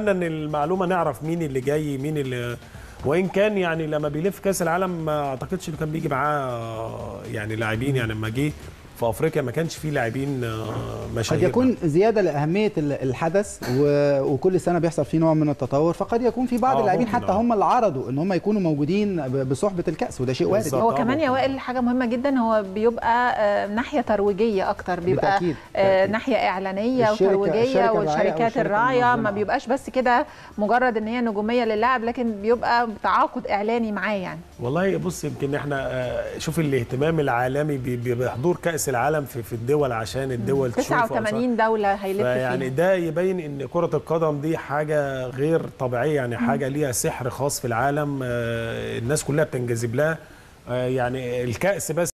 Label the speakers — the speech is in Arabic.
Speaker 1: إن المعلومة نعرف مين اللي جاي مين اللي وإن كان يعني لما بيلف كأس العالم ما أعتقدش إنه كان بيجي معاه يعني لاعبين يعني لما جه. في افريقيا ما كانش فيه لاعبين
Speaker 2: قد
Speaker 1: مشاهير
Speaker 2: يكون زيادة لأهمية ال- الحدث وكل سنة بيحصل فيه نوع من التطور فقد يكون في بعض
Speaker 1: آه،
Speaker 2: اللاعبين حتى
Speaker 1: آه.
Speaker 2: هم اللي عرضوا إن هم يكونوا موجودين بصحبة الكأس وده شيء وارد.
Speaker 3: هو. كمان يا وائل حاجة مهمة جدا هو بيبقى آه، ناحية ترويجية أكتر بيبقى
Speaker 2: بالتأكيد،
Speaker 3: آه،
Speaker 2: بالتأكيد.
Speaker 3: ناحية إعلانية
Speaker 2: الشركة-
Speaker 3: وترويجية
Speaker 2: الشركة
Speaker 3: والشركات الراعيه ما. بيبقاش بس كده مجرد إن هي نجومية للاعب لكن بيبقى تعاقد إعلاني معاه يعني
Speaker 1: والله بص يمكن إحنا آه، شوف الاهتمام العالمي بحضور كأس العالم في في الدول عشان الدول تشوف
Speaker 3: 89 دولة هيلف
Speaker 1: يعني
Speaker 3: فيها
Speaker 1: ده يبين إن كرة القدم دي حاجة غير طبيعية يعني حاجة ليها سحر خاص في العالم آه، الناس كلها بتنجذب لها آه، يعني الكأس بس